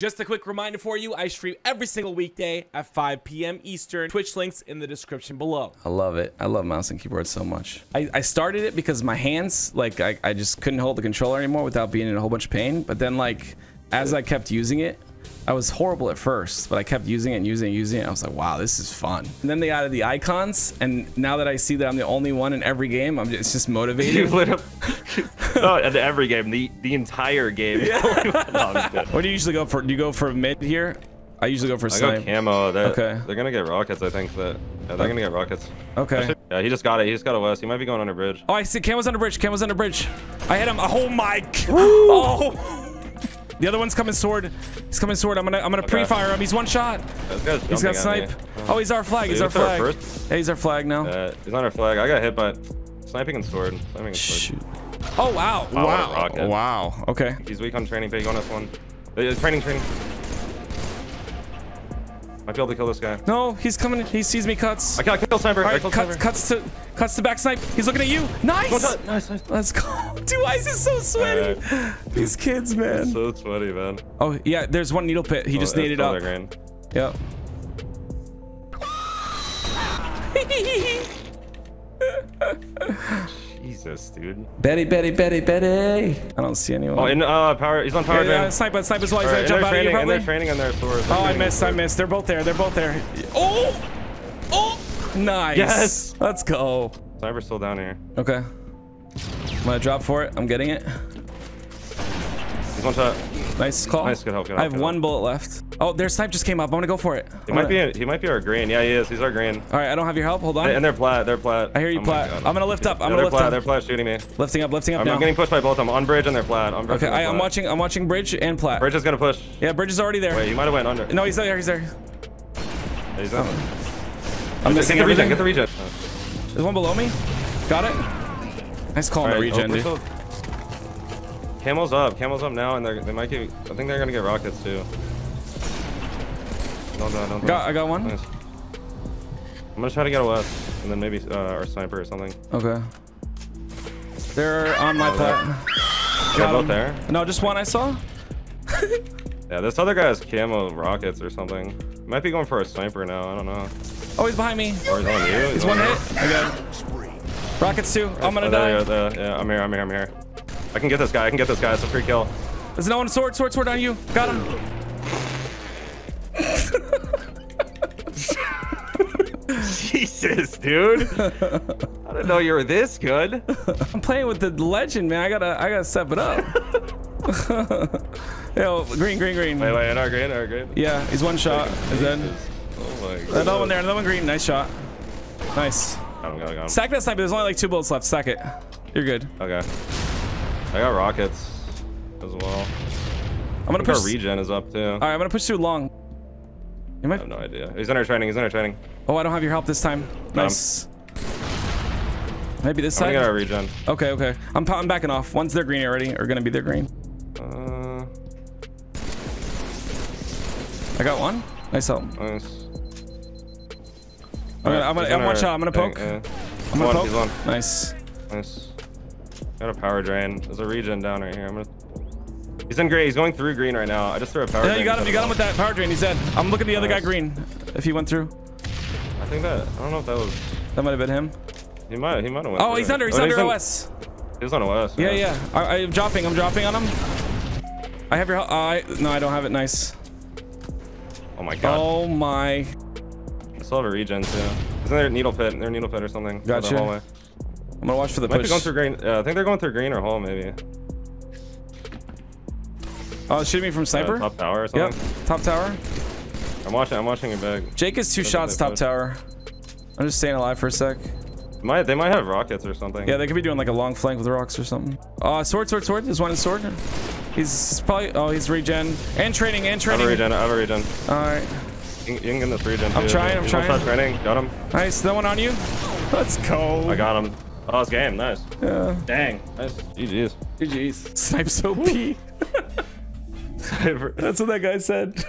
Just a quick reminder for you, I stream every single weekday at 5 p.m. Eastern. Twitch links in the description below. I love it. I love mouse and keyboard so much. I, I started it because my hands, like, I, I just couldn't hold the controller anymore without being in a whole bunch of pain. But then, like, as I kept using it, I was horrible at first, but I kept using it and using it and using it. I was like, wow, this is fun. And then they added the icons, and now that I see that I'm the only one in every game, I'm just, it's just You motivating. literally, no, at every game, the the entire game. no, I'm just kidding. what do you usually go for? Do you go for mid here? I usually go for I go snipe. camo. They're, Okay. They're gonna get rockets. I think that. Yeah, they're gonna get rockets. Okay. Yeah, he just got it. He just got a west. He might be going under bridge. Oh, I see. Cam was under bridge. Cam was under bridge. I hit him. Oh my. g- Oh. The other one's coming sword. He's coming sword. I'm gonna I'm gonna Okay. pre-fire him. He's one shot. This guy's He's got snipe. Oh, he's our flag. He's our he throw flag. first? Yeah, he's our flag now. Uh, he's on our flag. I got hit by sniping and sword. Sniping and sword. Shoot. Oh wow. Wow, Wow. Wow. Okay. He's weak on training. Big on this one. Uh, training, training. Might be able to kill this guy. No, he's coming. He sees me. Cuts. I can't kill sniper. Right, killed cuts, sniper. cuts to cuts to back snipe. He's looking at you. Nice. Nice, nice. Let's go. Dude, why is so sweaty? These kids, man. So sweaty, man. Oh yeah, there's one needle pit. He just Oh, naded that's up. green. Yep. Jesus, dude. Betty, Betty, Betty, Betty. I don't see anyone. Oh, in uh, power. He's on power. Yeah, yeah, drain. snipe, snipe well. He's All gonna jump out of you training, and probably. they're training on their swords. Oh, I missed, I missed. They're both there. They're both there. Oh, oh, nice. Yes. Let's go. Cyber's still down here. Okay. I'm gonna drop for it. I'm getting it. He's one shot. Nice call. Nice, good help, good I have one help. bullet left. Oh, their snipe just came up. I'm gonna go for it. He I'm might gonna- be. He might be our green. Yeah, he is. He's our green. All right, I don't have your help. Hold on. And they're plat. They're plat. I hear you, Oh plat. I'm gonna lift up. I'm Yeah, gonna lift plat. up. They're plat shooting me. Lifting up, lifting up I'm, now. I'm getting pushed by both of them. On bridge and they're plat. On bridge okay, I, I'm watching. I'm watching bridge and plat. Bridge is gonna push. Yeah, bridge is already there. Wait, he might have went under. No, he's there. He's there. He's in. I'm Get missing the everything. regen. Get the regen. There's one below me. Got it. Nice call on the Alright, regen, oh, dude. Camel's up. Camel's up now, and they're, they might get. I think they're gonna get rockets too. No, no. no. Got, I got one. Nice. I'm gonna try to get a west, and then maybe uh, our sniper or something. Okay. They're on my Oh, plat. They're both there. No, just one I saw. Yeah, this other guy has camo rockets or something. Might be going for a sniper now. I don't know. Oh, he's behind me. Or he's on you. He's on one you. hit. I got him. Rockets too. I'm gonna Oh, die. go, there. Yeah, I'm here. I'm here. I'm here. I can get this guy. I can get this guy. It's a free kill. There's no one. Sword, sword, sword on you. Got him. Jesus, dude. I didn't know you were this good. I'm playing with the legend, man. I gotta, I gotta step it up. Yo, green, green, green. Wait, wait, in our green, our green. Yeah, he's one shot. He's dead. Oh my god. Another one there. Another one green. Nice shot. Nice. Got him, got him, got him. Sack that sniper. There's only like two bullets left. Sack it. You're good. Okay. I got rockets as well. I'm gonna I think push. our regen is up too. All right, I'm gonna push too long. You I might. have no idea. He's in our training. He's in our training. Oh, I don't have your help this time. Nice. Maybe this side. gonna get regen. Okay, okay. I'm, I'm backing off. Once they're green already, or gonna be their green. Uh, I got one. Nice help. nice. I'm gonna, I'm, gonna, I'm one shot. I'm gonna thing, poke. yeah. I'm gonna One, poke. one. Nice. Nice. Got a power drain. There's a regen down right here. I'm gonna. He's in gray. He's going through green right now. I just threw a power Yeah, drain. you got him. You got him with that power drain. He's dead. I'm looking at the other guy green. If he went through, I think that. I don't know if that was. that might have been him. He might. He might have went. Oh, he's it. under. He's Oh, under in- OS. He was on OS. Yeah, yeah. I, I'm dropping. I'm dropping on him. I have your. Uh, I no, I don't have it. Nice. Oh my god. Oh my. I still have a regen too. He's in their needle pit. Their needle pit or something. Gotcha. I'm gonna watch for the Might be push. going through green. Yeah, I think they're going through green or hall maybe. Oh, shooting me from Uh, sniper. top tower or something? Yep. Top tower. I'm watching. I'm watching it back. Jake is two That's shots top put. tower. I'm just staying alive for a sec. Might they might have rockets or something. Yeah, they could be doing like a long flank with rocks or something. Uh, sword, sword, sword. There's one in sword. He's, he's probably. Oh, he's regen and training and I have training. a regen. I have a regen. All right. You can, you can get this regen. I'm trying, I'm He's one trying. shot training. Got him. Nice. No one on you. Let's go. I got him. Oh, it's game. Nice. Yeah. Dang. Nice. GG's. GG's. Snipe so P. That's what that guy said.